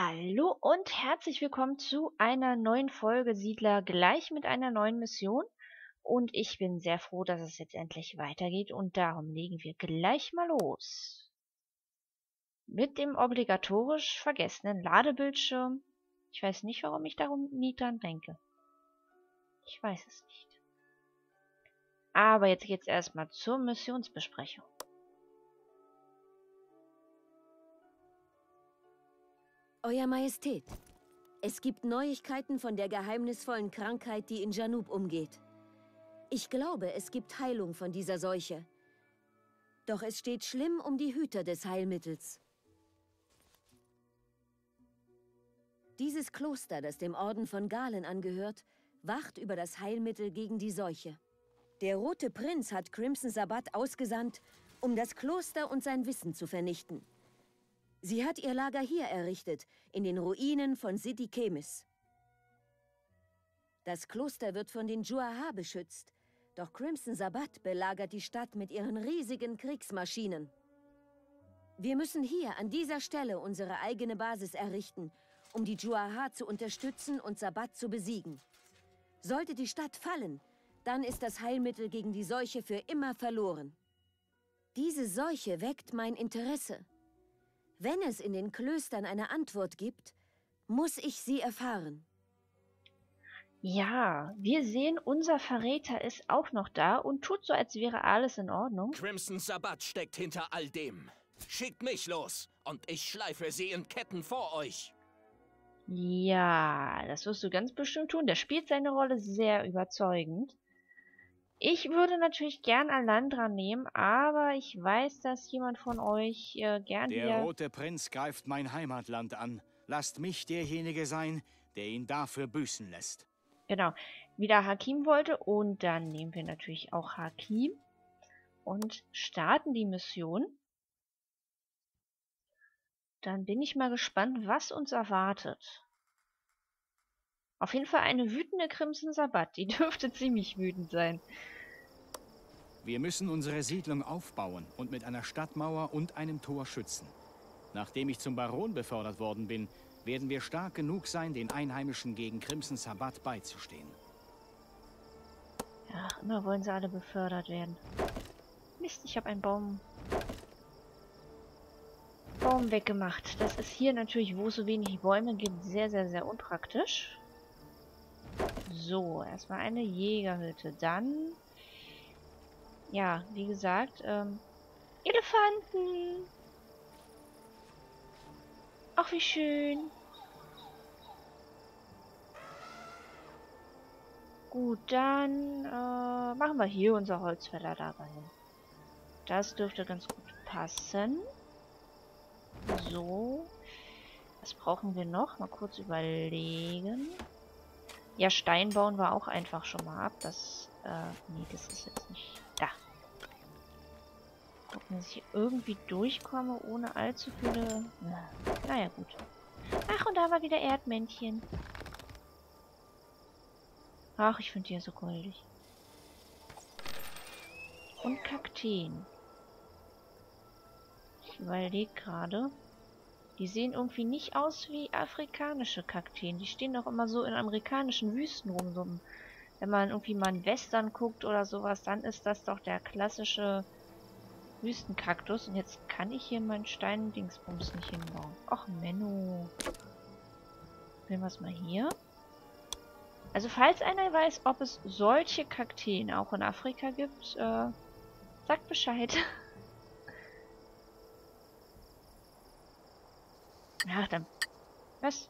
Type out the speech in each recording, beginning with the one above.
Hallo und herzlich willkommen zu einer neuen Folge Siedler gleich mit einer neuen Mission. Und ich bin sehr froh, dass es jetzt endlich weitergeht und darum legen wir gleich mal los. Mit dem obligatorisch vergessenen Ladebildschirm. Ich weiß nicht, warum ich darum nie dran denke. Ich weiß es nicht. Aber jetzt geht's erstmal zur Missionsbesprechung. Euer Majestät, es gibt Neuigkeiten von der geheimnisvollen Krankheit, die in Janub umgeht. Ich glaube, es gibt Heilung von dieser Seuche. Doch es steht schlimm um die Hüter des Heilmittels. Dieses Kloster, das dem Orden von Galen angehört, wacht über das Heilmittel gegen die Seuche. Der Rote Prinz hat Crimson Sabbat ausgesandt, um das Kloster und sein Wissen zu vernichten. Sie hat ihr Lager hier errichtet, in den Ruinen von Sidi Kemis. Das Kloster wird von den Juaha beschützt, doch Crimson Sabbat belagert die Stadt mit ihren riesigen Kriegsmaschinen. Wir müssen hier an dieser Stelle unsere eigene Basis errichten, um die Juaha zu unterstützen und Sabbat zu besiegen. Sollte die Stadt fallen, dann ist das Heilmittel gegen die Seuche für immer verloren. Diese Seuche weckt mein Interesse. Wenn es in den Klöstern eine Antwort gibt, muss ich sie erfahren. Ja, wir sehen, unser Verräter ist auch noch da und tut so, als wäre alles in Ordnung. Crimson Sabbat steckt hinter all dem. Schickt mich los und ich schleife sie in Ketten vor euch. Ja, das wirst du ganz bestimmt tun. Der spielt seine Rolle sehr überzeugend. Ich würde natürlich gern Alandra nehmen, aber ich weiß, dass jemand von euch äh, gern Der hier... rote Prinz greift mein Heimatland an. Lasst mich derjenige sein, der ihn dafür büßen lässt. Genau, wieder Hakim wollte. Und dann nehmen wir natürlich auch Hakim und starten die Mission. Dann bin ich mal gespannt, was uns erwartet. Auf jeden Fall eine wütende Crimson Sabbat. Die dürfte ziemlich wütend sein. Wir müssen unsere Siedlung aufbauen und mit einer Stadtmauer und einem Tor schützen. Nachdem ich zum Baron befördert worden bin, werden wir stark genug sein, den Einheimischen gegen Crimson Sabbat beizustehen. Ja, immer wollen sie alle befördert werden. Mist, ich habe einen Baum... Baum weggemacht. Das ist hier natürlich, wo es so wenig Bäume gibt, sehr, sehr, sehr unpraktisch. So, erstmal eine Jägerhütte. Dann, ja, wie gesagt, ähm, Elefanten. Ach, wie schön. Gut, dann äh, machen wir hier unser Holzfäller dabei hin. Das dürfte ganz gut passen. So. Was brauchen wir noch? Mal kurz überlegen. Ja, Stein bauen wir auch einfach schon mal ab. Das, äh, nee, das ist jetzt nicht... Da. Gucken, dass ich irgendwie durchkomme, ohne allzu viele... Na, naja, gut. Ach, und da war wieder Erdmännchen. Ach, ich finde die ja so goldig. Und Kakteen. Ich überlege gerade. Die sehen irgendwie nicht aus wie afrikanische Kakteen. Die stehen doch immer so in amerikanischen Wüsten rum. So, wenn man irgendwie mal einen Western guckt oder sowas, dann ist das doch der klassische Wüstenkaktus. Und jetzt kann ich hier meinen Stein-Dingsbums nicht hinbauen. Och, Menno. Probieren wir es mal hier. Also falls einer weiß, ob es solche Kakteen auch in Afrika gibt, äh, sagt Bescheid. Ach, dann. Was?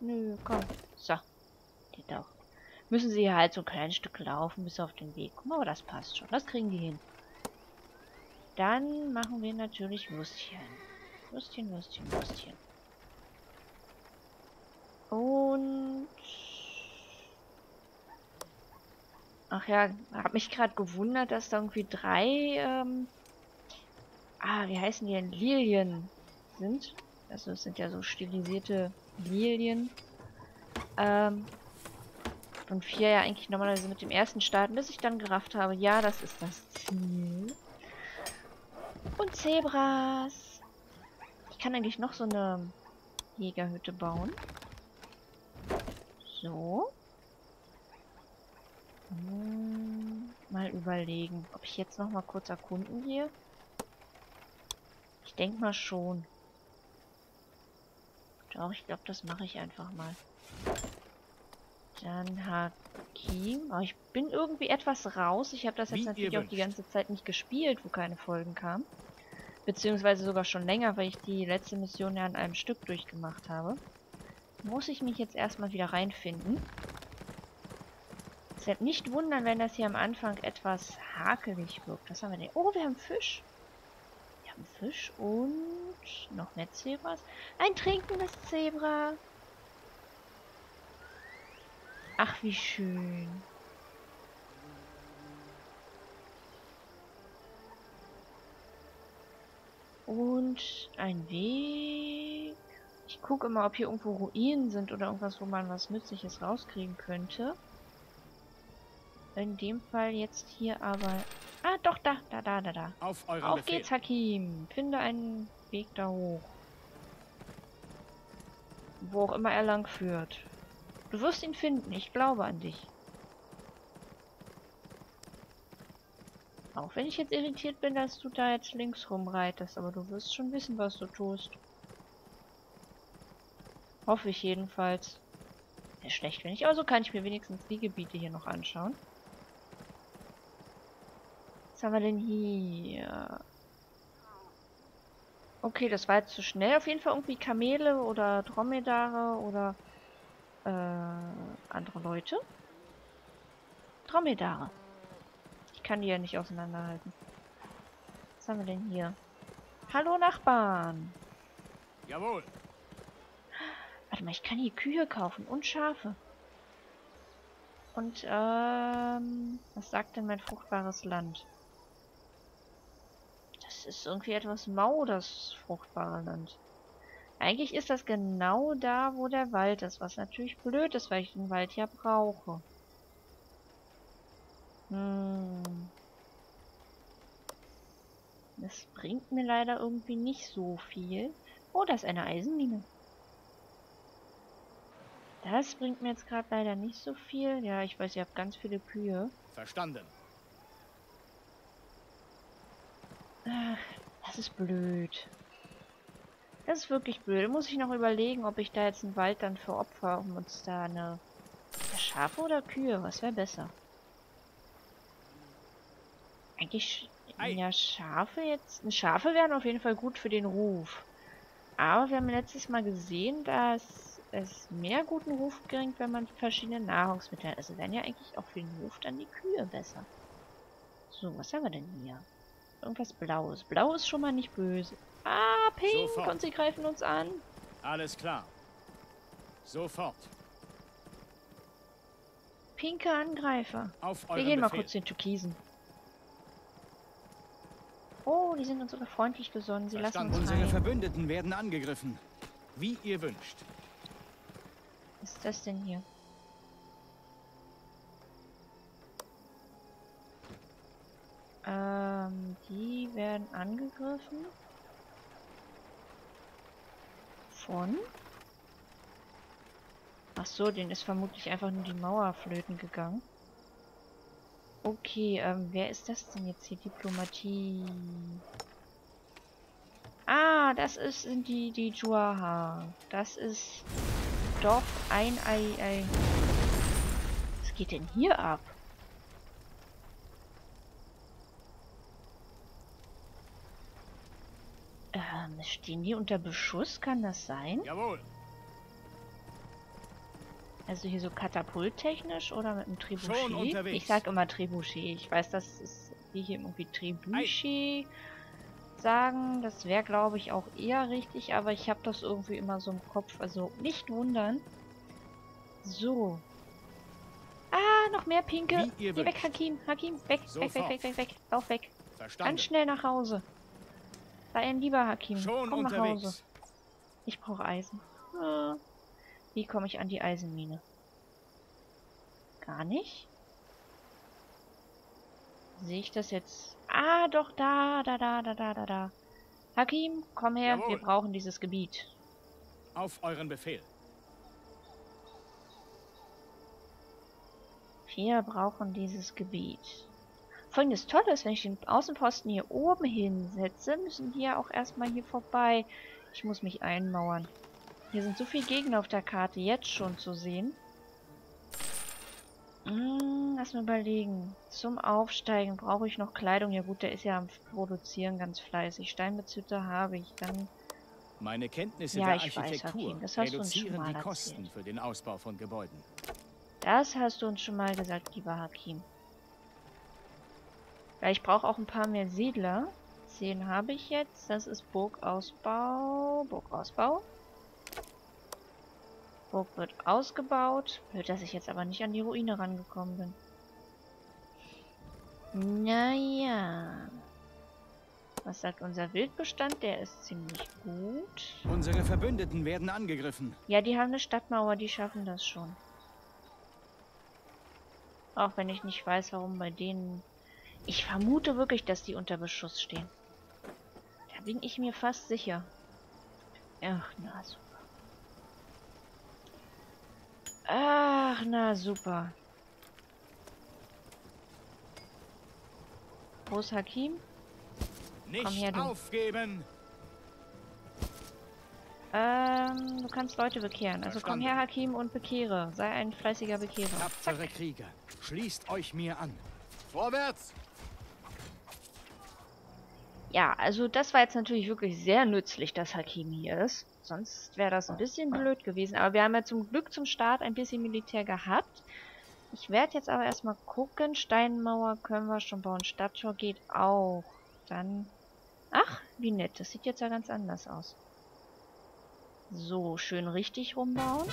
Nö, komm. So. Geht auch. Müssen sie halt so ein kleines Stück laufen bis auf den Weg. Guck mal, aber das passt schon. Das kriegen die hin. Dann machen wir natürlich Würstchen. Würstchen, Würstchen, Würstchen. Und... Ach ja, hab mich gerade gewundert, dass da irgendwie drei, ähm... Ah, wie heißen die denn? Lilien sind. Also es sind ja so stilisierte Lilien. Ähm, und vier ja eigentlich normalerweise mit dem ersten starten, bis ich dann gerafft habe, ja, das ist das Ziel. Und Zebras. Ich kann eigentlich noch so eine Jägerhütte bauen. So. Hm, mal überlegen, ob ich jetzt noch mal kurz erkunden gehe. Ich denke mal schon. Doch, ich glaube, das mache ich einfach mal. Dann Hakim. Oh, ich bin irgendwie etwas raus. Ich habe das jetzt Wie natürlich auch die ganze Zeit nicht gespielt, wo keine Folgen kamen. Beziehungsweise sogar schon länger, weil ich die letzte Mission ja an einem Stück durchgemacht habe. Muss ich mich jetzt erstmal wieder reinfinden. Deshalb nicht wundern, wenn das hier am Anfang etwas hakelig wirkt. Was haben wir denn? Oh, wir haben Fisch. Haben Fisch und noch mehr Zebras. Ein trinkendes Zebra. Ach, wie schön. Und ein Weg. Ich gucke immer, ob hier irgendwo Ruinen sind oder irgendwas, wo man was Nützliches rauskriegen könnte. In dem Fall jetzt hier aber... Ah, doch, da, da, da, da, da. Auf Auf Befehl. geht's, Hakim. Finde einen Weg da hoch. Wo auch immer er lang führt. Du wirst ihn finden. Ich glaube an dich. Auch wenn ich jetzt irritiert bin, dass du da jetzt links rumreitest. Aber du wirst schon wissen, was du tust. Hoffe ich jedenfalls. Wäre schlecht, wenn nicht. Aber so kann ich mir wenigstens die Gebiete hier noch anschauen. Was haben wir denn hier? Okay, das war jetzt zu schnell. Auf jeden Fall irgendwie Kamele oder Dromedare oder äh, andere Leute. Dromedare. Ich kann die ja nicht auseinanderhalten. Was haben wir denn hier? Hallo Nachbarn. Jawohl. Warte mal, ich kann hier Kühe kaufen und Schafe. Und, ähm, was sagt denn mein fruchtbares Land? Ist irgendwie etwas mau, das fruchtbare Land. Eigentlich ist das genau da, wo der Wald ist, was natürlich blöd ist, weil ich den Wald ja brauche. Hm. Das bringt mir leider irgendwie nicht so viel. Oh, da ist eine Eisenmine. Das bringt mir jetzt gerade leider nicht so viel. Ja, ich weiß, ihr habt ganz viele Kühe. Verstanden. Ach, das ist blöd. Das ist wirklich blöd. Da muss ich noch überlegen, ob ich da jetzt einen Wald dann für Opfer, um uns da eine... Ja, Schafe oder Kühe? Was wäre besser? Eigentlich... Ja, Schafe jetzt... Schafe wären auf jeden Fall gut für den Ruf. Aber wir haben letztes Mal gesehen, dass es mehr guten Ruf bringt, wenn man verschiedene Nahrungsmittel hat. Also wären ja eigentlich auch für den Ruf dann die Kühe besser. So, was haben wir denn hier? Irgendwas Blaues. Blau ist schon mal nicht böse. Ah, pink! Sofort. Und sie greifen uns an. Alles klar. Sofort. Pinke Angreifer. Auf Wir gehen mal Befehl. kurz den Türkisen. Oh, die sind uns sogar freundlich gesonnen. Sie lassen Verstanden. uns Unsere rein. Verbündeten werden angegriffen. Wie ihr wünscht. Was ist das denn hier? Ähm, die werden angegriffen. Von? Ach so, denen ist vermutlich einfach nur die Mauer flöten gegangen. Okay, ähm, wer ist das denn jetzt hier? Diplomatie. Ah, das ist, sind die, die Juaha. Das ist doch ein Ei, Ei. Was geht denn hier ab? Ähm, stehen die unter Beschuss? Kann das sein? Jawohl. Also hier so katapulttechnisch oder mit einem Trebuchet? Ich sag immer Trebuchet. Ich weiß, dass es die hier irgendwie Trebuchet sagen. Das wäre, glaube ich, auch eher richtig, aber ich habe das irgendwie immer so im Kopf. Also nicht wundern. So. Ah, noch mehr Pinke. Geh weg. Hakim. Hakim, weg, weg, weg, Sofort. weg, weg, weg. Lauf weg. Verstanden. Ganz schnell nach Hause. Sei ein lieber Hakim. Schon Komm nach Hause. unterwegs. Ich brauche Eisen. Ah. Wie komme ich an die Eisenmine? Gar nicht? Sehe ich das jetzt? Ah, doch, da, da, da, da, da, da, da. Hakim, komm her, wir Jawohl. brauchen dieses Gebiet. Auf euren Befehl. Wir brauchen dieses Gebiet. Folgendes Tolle ist, wenn ich den Außenposten hier oben hinsetze, müssen die ja auch erstmal hier vorbei. Ich muss mich einmauern. Hier sind so viele Gegner auf der Karte jetzt schon zu sehen. Hm, lass mal überlegen. Zum Aufsteigen brauche ich noch Kleidung. Ja gut, der ist ja am Produzieren ganz fleißig. Steinbezüter habe ich. Dann Meine Kenntnisse Ja, der ich weiß, Architektur Hakim, das hast du uns schon reduzieren mal die erzählt. Kosten für den Ausbau von Gebäuden. Das hast du uns schon mal gesagt, lieber Hakim. Ja, ich brauche auch ein paar mehr Siedler. Zehn habe ich jetzt. Das ist Burgausbau. Burgausbau. Burg wird ausgebaut. Blöd, dass ich jetzt aber nicht an die Ruine rangekommen bin. Naja. Was sagt unser Wildbestand? Der ist ziemlich gut. Unsere Verbündeten werden angegriffen. Ja, die haben eine Stadtmauer, die schaffen das schon. Auch wenn ich nicht weiß, warum bei denen... Ich vermute wirklich, dass die unter Beschuss stehen. Da bin ich mir fast sicher. Ach, na super. Ach, na super. Wo ist Hakim? Nicht her, du. aufgeben! Ähm, du kannst Leute bekehren. Also komm Verstanden. her, Hakim, und bekehre. Sei ein fleißiger Bekehrer. Tapfere Krieger, schließt euch mir an. Vorwärts! Ja, also das war jetzt natürlich wirklich sehr nützlich, dass Hakim hier ist. Sonst wäre das ein bisschen blöd gewesen. Aber wir haben ja zum Glück zum Start ein bisschen Militär gehabt. Ich werde jetzt aber erstmal gucken. Steinmauer können wir schon bauen. Stadttor geht auch. Dann... Ach, wie nett. Das sieht jetzt ja ganz anders aus. So, schön richtig rumbauen.